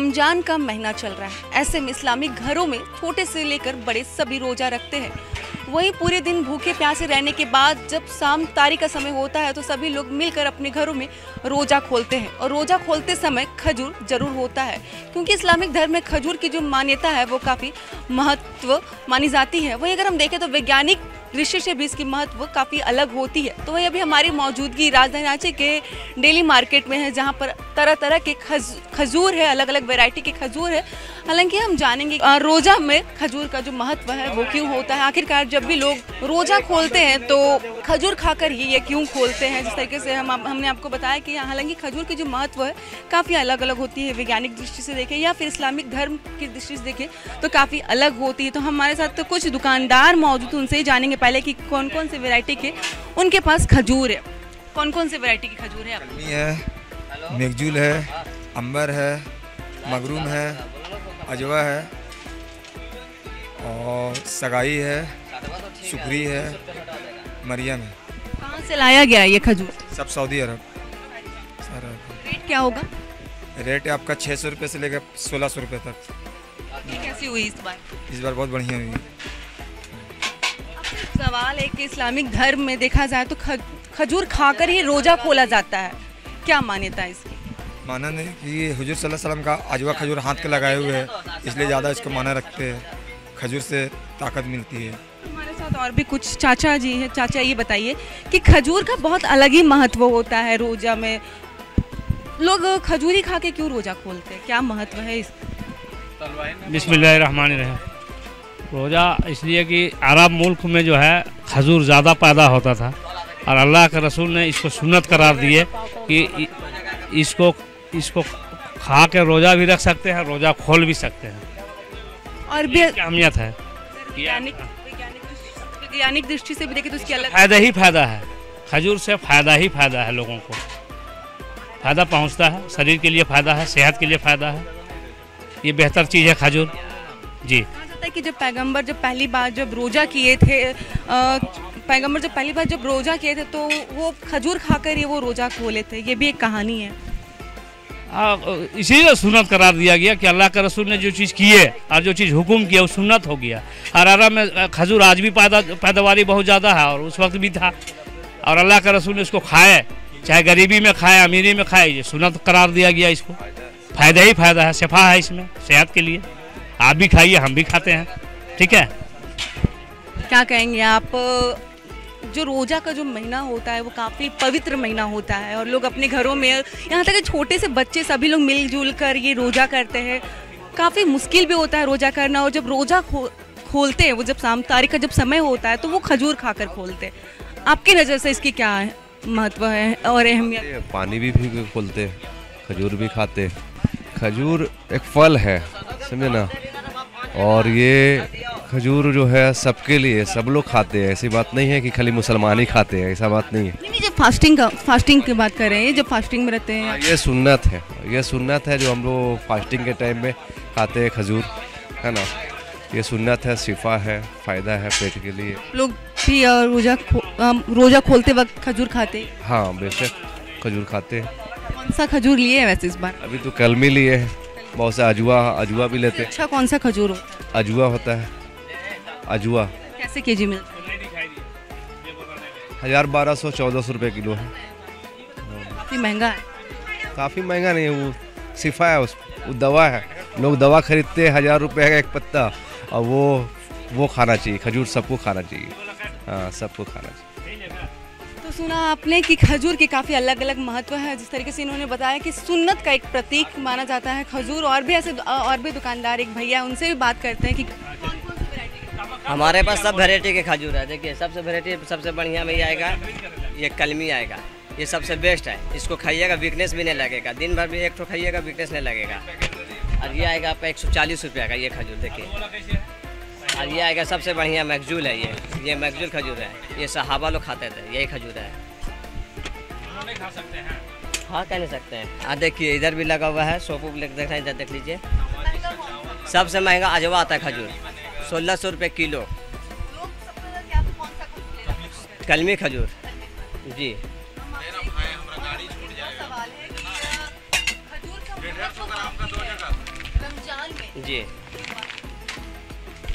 रमज़ान का महीना चल रहा है। ऐसे में इस्लामिक घरों में छोटे से लेकर बड़े सभी रोजा रखते हैं। वहीं पूरे दिन भूखे प्यासे रहने के बाद जब शाम तारी का समय होता है तो सभी लोग मिलकर अपने घरों में रोजा खोलते हैं। और रोजा खोलते समय खजूर ज़रूर होता है, क्योंकि इस्लामिक धर्म में खजूर की जो मान्यता है वो काफ़ी महत्व मानी जाती है। वहीं अगर हम देखें तो वैज्ञानिक दृश्य से भी इसकी महत्व काफ़ी अलग होती है। तो वही अभी हमारी मौजूदगी राजधानी रांची के डेली मार्केट में है, जहाँ पर तरह तरह के खज, खजूर है अलग अलग वैरायटी के खजूर है। हालाँकि हम जानेंगे रोजा में खजूर का जो महत्व है, वो क्यों होता है? आखिरकार जब भी लोग रोजा खोलते हैं तो खजूर खाकर ही ये क्यों खोलते हैं? जिस तरीके से हम हमने आपको बताया कि हालाँकि खजूर की जो महत्व है, काफ़ी अलग अलग होती है, वैज्ञानिक दृष्टि से देखें या फिर इस्लामिक धर्म की दृष्टि से देखें तो काफ़ी अलग होती है। तो हमारे साथ तो कुछ दुकानदार मौजूद उनसे ही जानेंगे। पहले कि कौन कौन सी वैरायटी के उनके पास खजूर है? कौन कौन सी वैरायटी की खजूर है कलमी है मेघजूल है अंबर है मगरूम है अजवा है और सगाई है सुखरी है मरियम है। कहाँ से लाया गया ये खजूर? सब सऊदी अरब। रेट क्या होगा? रेट आपका छः सौ रुपये से लेकर सोलह सौ रुपये तक। कैसी हुई इस बार? इस बार बहुत बढ़िया हुई। है सवाल है कि इस्लामिक धर्म में देखा जाए तो ख- खजूर खाकर ही रोजा खोला जाता है। क्या मान्यता है इसकी? माना नहीं कि हजूर सल्लल्लाहु अलैहि वसल्लम का अजवा खजूर हाथ के लगाए हुए है इसलिए ज़्यादा इसको माना रखते हैं। खजूर से ताकत मिलती है। हमारे साथ और भी कुछ चाचा जी हैं। चाचा ये बताइए कि खजूर का बहुत अलग ही महत्व होता है रोजा में। लोग खजूर ही खा के क्यों रोजा खोलते हैं? क्या महत्व है इसका बिस्मिल्लाहिर्रहमानिर्रहीम। रोज़ा इसलिए कि अरब मुल्क में जो है खजूर ज़्यादा पैदा होता था। और अल्लाह के रसूल ने इसको सुन्नत करार दिए कि इसको इसको खा के रोज़ा भी रख सकते हैं रोज़ा खोल भी सकते हैं। और भी अहमियत है। वैज्ञानिक वैज्ञानिक दृष्टि- वैज्ञानिक दृष्टि से भी देखें तो इसकी अलग फ़ायदा ही फ़ायदा है। खजूर से फ़ायदा ही फ़ायदा है लोगों को। फ़ायदा पहुँचता है शरीर के लिए फ़ायदा है सेहत के लिए फ़ायदा है। ये बेहतर चीज़ है खजूर। जी। जाता है कि जब पैगंबर जब पहली बार जब रोजा किए थे पैगंबर जब पहली बार जब रोजा किए थे तो वो खजूर खाकर ही वो रोजा खोले थे ये भी एक कहानी है। आ, इसीलिए सुन्नत करार दिया गया कि अल्लाह के रसूल ने जो चीज़ की है और जो चीज़ हुक्म किया वो सुन्नत हो गया। अरब में खजूर आज भी पैदा पैदावारी बहुत ज़्यादा है और उस वक्त भी था। और अल्लाह के रसूल ने इसको खाए चाहे गरीबी में खाए अमीरी में खाए ये सुन्नत करार दिया गया इसको। फ़ायदा ही फ़ायदा है शफा है इसमें सेहत के लिए। आप भी खाइए हम भी खाते हैं। ठीक है? क्या कहेंगे आप? जो रोजा का जो महीना होता है वो काफ़ी पवित्र महीना होता है और लोग अपने घरों में यहाँ तक छोटे से बच्चे सभी लोग मिलजुल कर ये रोजा करते हैं। काफ़ी मुश्किल भी होता है रोजा करना और जब रोजा खो खोलते हैं वो जब शाम तारीख का जब समय होता है तो वो खजूर खाकर खोलते हैं। आपकी नज़र से इसकी क्या है महत्व है और अहमियत? पानी भी भी खोलते खजूर भी खाते खजूर एक फल है समझे ना? और ये खजूर जो है सबके लिए सब लोग खाते हैं। ऐसी बात नहीं है कि खाली मुसलमान ही खाते हैं ऐसा बात नहीं है। नहीं नहीं जब फास्टिंग का फास्टिंग की बात कर रहे हैं जब फास्टिंग में रहते हैं ये सुन्नत है। ये सुन्नत है जो हम लोग फास्टिंग के टाइम में खाते हैं खजूर है ना? ये सुन्नत है शिफा है फ़ायदा है पेट के लिए। लोग भी रोजा खो, रोजा खोलते वक्त खजूर खाते हाँ। बेशक खजूर खाते हैं। कौन सा खजूर लिए है वैसे इस बार? अभी तो कलमी लिए हैं। बहुत से अजुआ अजवा भी लेते। हैं अच्छा कौन सा खजूर होता है? अजवा होता है। अजवा। कैसे केजी मिलता है हज़ार बारह सौ चौदह सौ रुपये किलो है। काफ़ी महँगा है। काफ़ी महँगा नहीं है वो सिफा है उस वो दवा है। लोग दवा खरीदते हैं हज़ार रुपये का एक पत्ता। और वो वो खाना चाहिए खजूर सबको खाना चाहिए। हाँ सबको खाना चाहिए। सुना आपने कि खजूर के काफ़ी अलग अलग महत्व है। जिस तरीके से इन्होंने बताया कि सुन्नत का एक प्रतीक माना जाता है खजूर, और भी ऐसे और भी दुकानदार एक भैया उनसे भी बात करते हैं कि हमारे पास सब वैरायटी के खजूर है। देखिए, सबसे वैरायटी सबसे बढ़िया में ये आएगा, ये कलमी आएगा। ये सबसे बेस्ट है। इसको खाइएगा वीकनेस भी नहीं लगेगा। दिन भर भी एक ठो खाइएगा वीकनेस नहीं लगेगा। और ये आएगा आपका एक सौ चालीस रुपये का ये खजूर, देखिए। और ये आएगा सबसे बढ़िया मैगजूल है ये। ये मैगजूल खजूर है। ये सहाबा लोग खाते थे यही खजूर है। हाँ। कह नहीं सकते हैं। हाँ देखिए इधर भी लगा हुआ है सोपो देख रहे हैं इधर देख लीजिए। सबसे महँगा अजवा आता है खजूर सोलह सौ रुपये किलो। कलमी खजूर। जी। जी।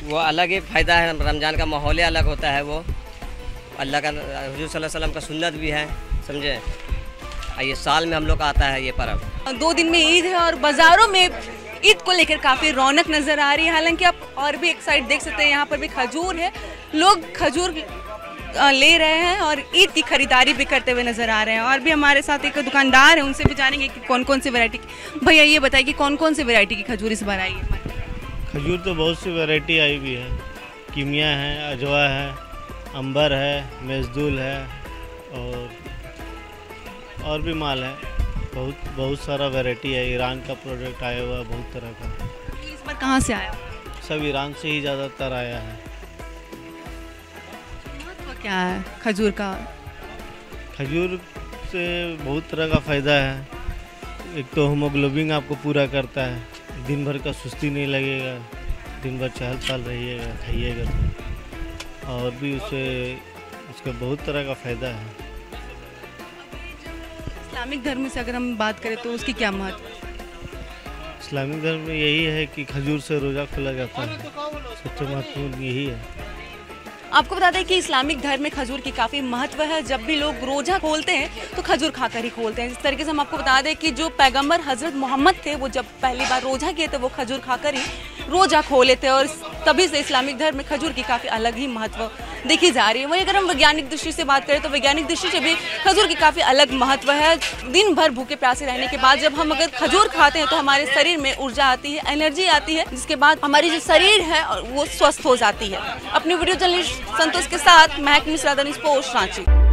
वो अलग ही फ़ायदा है, रमज़ान का माहौल ही अलग होता है वो। अल्लाह का, हजूर वसल्लम का सुन्नत भी है, समझे? ये साल में हम लोग आता है ये पर्व। दो दिन में ईद है और बाजारों में ईद को लेकर काफ़ी रौनक नज़र आ रही है। हालाँकि आप और भी एक साइड देख सकते हैं, यहाँ पर भी खजूर है। लोग खजूर ले रहे हैं और ईद की खरीदारी भी करते हुए नज़र आ रहे हैं। और भी हमारे साथ एक दुकानदार है, उनसे भी जानेंगे कि कौन कौन सी वैरायटी की। भैया, ये बताइए कि कौन कौन सी वैरायटी की खजूर इस बार आई है? खजूर तो बहुत सी वैरायटी आई हुई है। कीमिया है अजवा है अंबर है मेजदूल है और और भी माल है। बहुत बहुत सारा वैरायटी है। ईरान का प्रोडक्ट आया हुआ है बहुत तरह का। इस बार कहाँ से आया? सब ईरान से ही ज़्यादातर आया है। महत्व क्या है खजूर का? खजूर से बहुत तरह का फ़ायदा है। एक तो होमोग्लोबिन आपको पूरा करता है। दिन भर का सुस्ती नहीं लगेगा दिन भर चहल पहल रहिएगा खाइएगा तो। और भी उसे उसका बहुत तरह का फ़ायदा है। इस्लामिक धर्म से अगर हम बात करें तो उसकी क्या महत्व? इस्लामिक धर्म में यही है कि खजूर से रोज़ा खोला जाता है। सबसे महत्वपूर्ण यही है। आपको बता दें कि इस्लामिक धर्म में खजूर की काफ़ी महत्व है। जब भी लोग रोज़ा खोलते हैं तो खजूर खाकर ही खोलते हैं। इस तरीके से हम आपको बता दें कि जो पैगंबर हज़रत मोहम्मद थे, वो जब पहली बार रोज़ा किए थे, वो खजूर खाकर ही रोज़ा खोले थे। और तभी से इस्लामिक धर्म में खजूर की काफ़ी अलग ही महत्व देखी जा रही है। वहीं अगर हम वैज्ञानिक दृष्टि से बात करें तो वैज्ञानिक दृष्टि से भी खजूर की काफ़ी अलग महत्व है। दिन भर भूखे प्यासे रहने के बाद जब हम अगर खजूर खाते हैं तो हमारे शरीर में ऊर्जा आती है, एनर्जी आती है, जिसके बाद हमारी जो शरीर है वो स्वस्थ हो जाती है। अपनी वीडियो जर्नलिस्ट संतोष के साथ महक मिश्रा पोस्ट रांची।